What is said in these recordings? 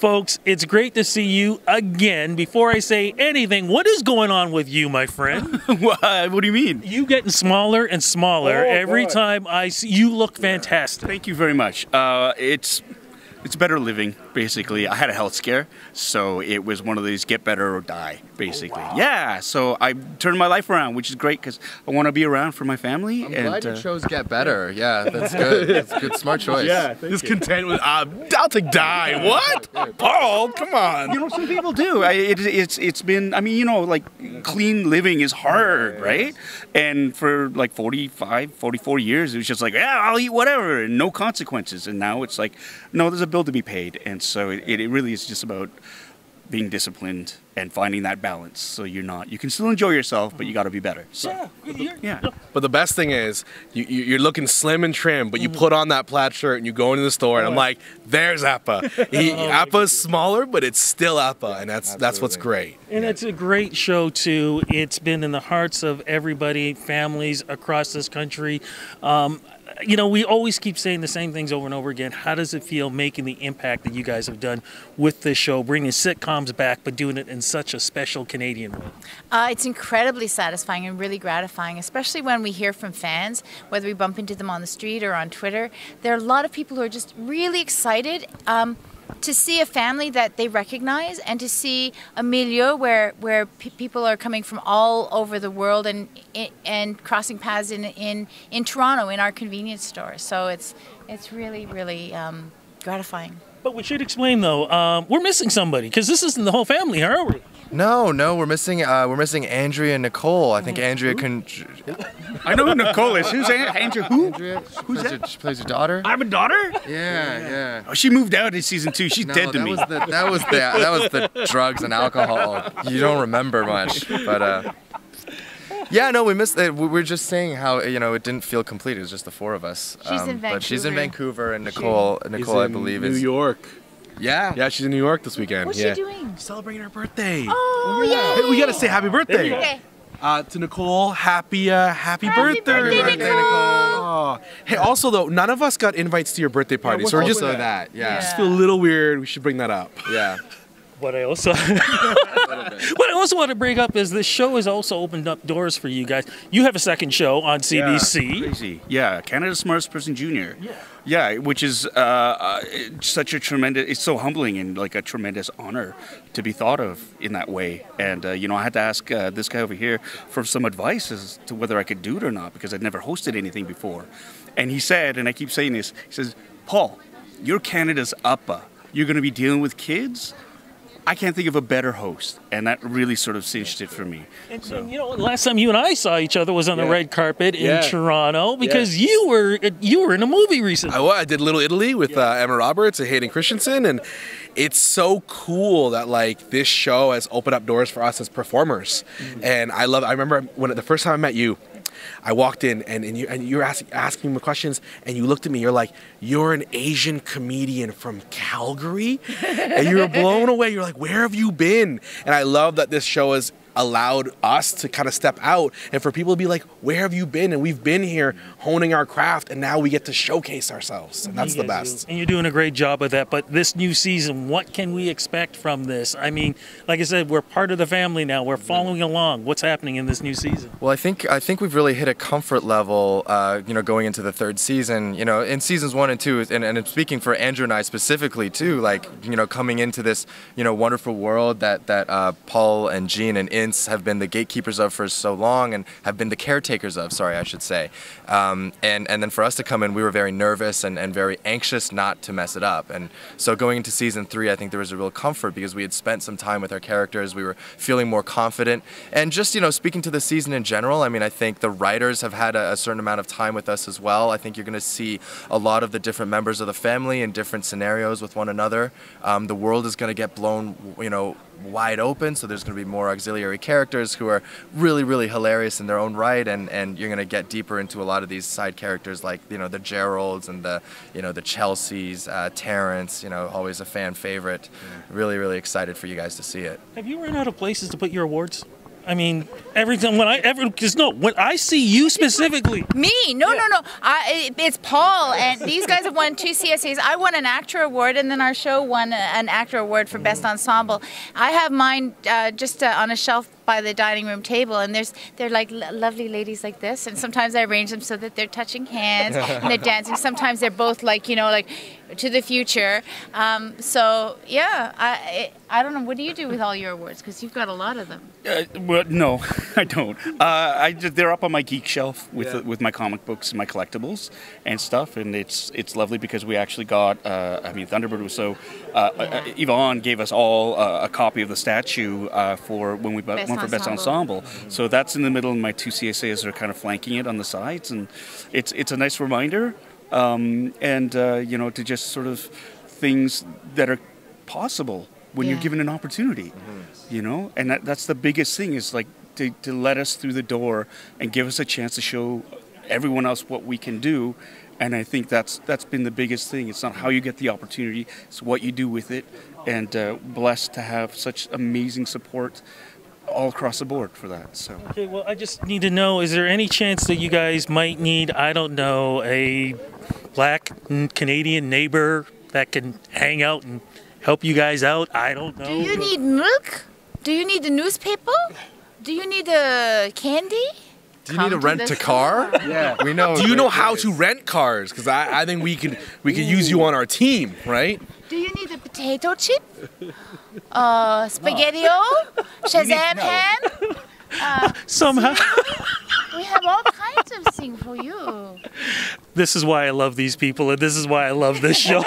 Folks, it's great to see you again. Before I say anything, what is going on with you, my friend? what, what do you mean? You getting smaller and smaller Oh, every boy. time I see you. Look fantastic. Thank you very much. Uh, it's it's better living, basically. I had a health scare, so it was one of these get better or die, basically. Yeah, so I turned my life around, which is great because I want to be around for my family. I'm and glad you uh, chose Get Better. Yeah, that's good. That's a good, smart choice. Yeah, Just content with, uh, I'll take die. What? Paul, come on. you know, some people do. I, it, it's it's been. I mean, you know, like clean living is hard, right? And for like 45, 44 years, it was just like, yeah, I'll eat whatever, and no consequences. And now it's like, no, there's a bill to be paid, and so it, it really is just about being disciplined and finding that balance. So you're not. You can still enjoy yourself, but you got to be better. So, Yeah, you're- yeah. But the best thing is, you, you, you're looking slim and trim, but you put on that plaid shirt and you go into the store, and I'm like, there's Appa. He, Appa's smaller, but it's still Appa, and that's that's what's great. And it's a great show too. It's been in the hearts of everybody, families across this country. Um, you know, we always keep saying the same things over and over again. How does it feel making the impact that you guys have done with this show, bringing sitcoms back, but doing it in such a special Canadian way? Uh, it's incredibly satisfying and really gratifying, especially when we hear from fans, whether we bump into them on the street or on Twitter. There are a lot of people who are just really excited um, to see a family that they recognize and to see a milieu where where pe people are coming from all over the world and and crossing paths in in in Toronto in our convenience store. So it's it's really really um, gratifying. But we should explain though, um, we're missing somebody because this isn't the whole family, are we? No, no, we're missing. Uh, we're missing Andrea and Nicole. I think Andrea can. I know who Nicole is. Who's An- Andrew? Who? Andrea, who's that? She plays your daughter. I have a daughter. Yeah, yeah. Oh, she moved out in season two. She's No, dead to that me. was the that was the that was the drugs and alcohol. You don't remember much, but uh, yeah, no, we missed it. We were just saying how you know it didn't feel complete. It was just the four of us. Um, She's in But she's in Vancouver. Vancouver, and Nicole, Nicole, I believe, is New is York. Yeah, Yeah, she's in New York this weekend. What's yeah. she doing? Celebrating her birthday. Oh, yeah. Hey, we gotta say happy birthday. Okay. Uh, to Nicole, happy uh, happy, Happy birthday, Birthday, Nicole. Oh. Hey, also though, none of us got invites to your birthday party, so we're just also that. Yeah, just feel a little weird. We should bring that up. yeah. What I also what I also want to bring up is this show has also opened up doors for you guys. You have a second show on CBC. Crazy. Yeah, Canada's Smartest Person Junior. Yeah. Yeah, which is uh, uh, such a tremendous. It's so humbling and like a tremendous honor to be thought of in that way. And uh, you know, I had to ask uh, this guy over here for some advice as to whether I could do it or not because I'd never hosted anything before. And he said, and I keep saying this, he says, "Paul, you're Canada's Appa. You're going to be dealing with kids." I can't think of a better host, and that really sort of cinched it for me. And, and, you know, last time you and I saw each other was on the Yeah. red carpet in Yeah. Toronto because you were you were in a movie recently. I, wa- I did Little Italy with uh, Emma Roberts and Hayden Christensen, and it's so cool that like this show has opened up doors for us as performers. And I love. I remember when the first time I met you. I walked in and, and you and you were asking me questions and you looked at me. You're like, you're an Asian comedian from Calgary, and you were blown away. You're like, where have you been? And I love that this show has allowed us to kind of step out and for people to be like, where have you been? And we've been here honing our craft, and now we get to showcase ourselves, and that's the best. do. And you're doing a great job of that. But this new season, what can we expect from this? I mean, like I said, we're part of the family now. We're following along. What's happening in this new season? Well, I think I think we've really hit a comfort level, uh, you know, going into the third season. You know, in seasons one and two, and, and I'm speaking for Andrew and I specifically too, like you know, coming into this, you know, wonderful world that that uh, Paul and Jean and Ins have been the gatekeepers of for so long, and have been the caretakers of. Sorry, I should say. Um, and and then for us to come in, we were very nervous and, and very anxious not to mess it up. And so going into season three, I think there was a real comfort because we had spent some time with our characters. We were feeling more confident, and just you know, speaking to the season in general, I mean, I think the writers have had a, a certain amount of time with us as well. I think you're going to see a lot of the different members of the family in different scenarios with one another. Um, the world is going to get blown, you know, wide open, so there's going to be more auxiliary characters who are really, really hilarious in their own right, and, and you're going to get deeper into a lot of these side characters like you know the Geralds and the you know the Chelseas, uh, Terrence, you know, always a fan favorite. Really, really excited for you guys to see it. Have you run out of places to put your awards? I mean, every time when I ever because no, when I see you specifically, Me? No, no, no. I, it- it's Paul, and these guys have won two CSAs. I won an ACTRA award, and then our show won an ACTRA award for best ensemble. I have mine uh, just uh, on a shelf by the dining room table, and there's they're like lo- lovely ladies like this, and sometimes I arrange them so that they're touching hands and they're dancing. Sometimes they're both like you know like to the future. Um, so yeah, I I don't know. What do you do with all your awards? Because you've got a lot of them. Uh, well, no, I don't. Uh, I just, they're up on my geek shelf with with my comic books and my collectibles and stuff, and it's it's lovely because we actually got. Uh, I mean, Thunderbird was so. Uh, uh, Yvonne gave us all uh, a copy of the statue uh, for when we bu- Best went for best ensemble. So that's in the middle, and my two CSAs are kind of flanking it on the sides, and it's it's a nice reminder, um, and uh, you know, to just sort of things that are possible when you're given an opportunity you know? And that, that's the biggest thing is like to, to let us through the door and give us a chance to show everyone else what we can do and i think that's that's been the biggest thing. It's not how you get the opportunity it's what you do with it and uh, blessed to have such amazing support all across the board for that so Okay, well, I just need to know: is there any chance that you guys might need, I don't know, a black Canadian neighbor that can hang out and help you guys out? I don't know. Do you need milk? Do you need the newspaper? Do you need a candy? Do you need to to rent a car? Yeah. We know. Do you know how place. to rent cars? Because I, I think we could we could use you on our team, right? Do you need a potato chip? Uh, spaghetti-o? Shazam hand? Somehow, We have all kinds of things for you. This is why I love these people, and this is why I love this show.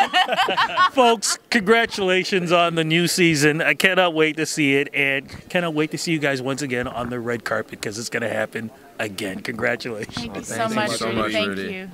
Folks, congratulations on the new season. I cannot wait to see it, and cannot wait to see you guys once again on the red carpet because it's going to happen again. Congratulations. Thank you so thank you much, so Rudy. much, Thank Rudy. you.